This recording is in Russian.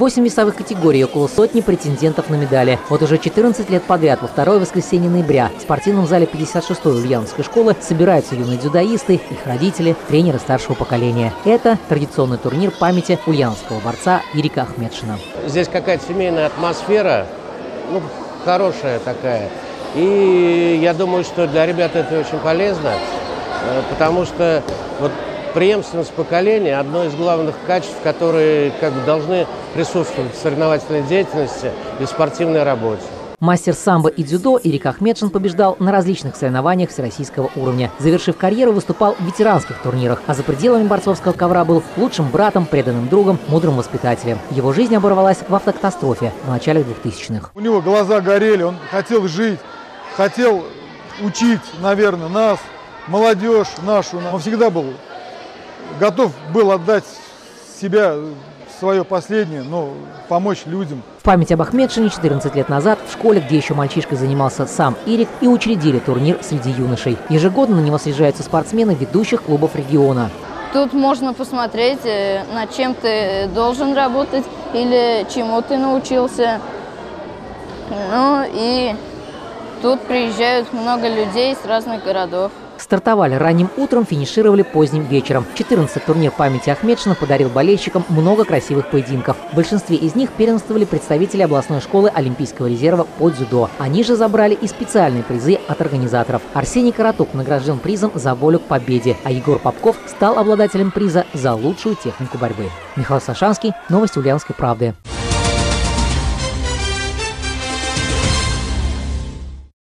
Восемь весовых категорий, около сотни претендентов на медали. Вот уже 14 лет подряд во второе воскресенье ноября в спортивном зале 56-й Ульяновской школы собираются юные дзюдоисты, их родители, тренеры старшего поколения. Это традиционный турнир памяти ульяновского борца Ирика Ахмедшина. Здесь какая-то семейная атмосфера, ну, хорошая такая. И я думаю, что для ребят это очень полезно, э, потому что вот преемственность поколения – одно из главных качеств, которые как бы должны присутствовать в соревновательной деятельности и в спортивной работе. Мастер самбо и дзюдо Ирик Ахмедшин побеждал на различных соревнованиях всероссийского уровня. Завершив карьеру, выступал в ветеранских турнирах, а за пределами борцовского ковра был лучшим братом, преданным другом, мудрым воспитателем. Его жизнь оборвалась в автокатастрофе в начале 2000-х. У него глаза горели, он хотел жить, хотел учить, наверное, нас, молодежь нашу. Он всегда был готов был отдать себя, свое последнее, но помочь людям. В память об Ахмедшине 14 лет назад в школе, где еще мальчишкой занимался сам Ирик, и учредили турнир среди юношей. Ежегодно на него съезжаются спортсмены ведущих клубов региона. Тут можно посмотреть, э, над чем ты должен работать или чему ты научился. Ну и тут приезжают много людей с разных городов. Стартовали ранним утром, финишировали поздним вечером. 14 турнир памяти Ахмедшина подарил болельщикам много красивых поединков. В большинстве из них первенствовали представители областной школы Олимпийского резерва по дзюдо. Они же забрали и специальные призы от организаторов. Арсений Каратук награжден призом за волю к победе, а Егор Попков стал обладателем приза за лучшую технику борьбы. Михаил Сашанский, Новости Ульяновской правды.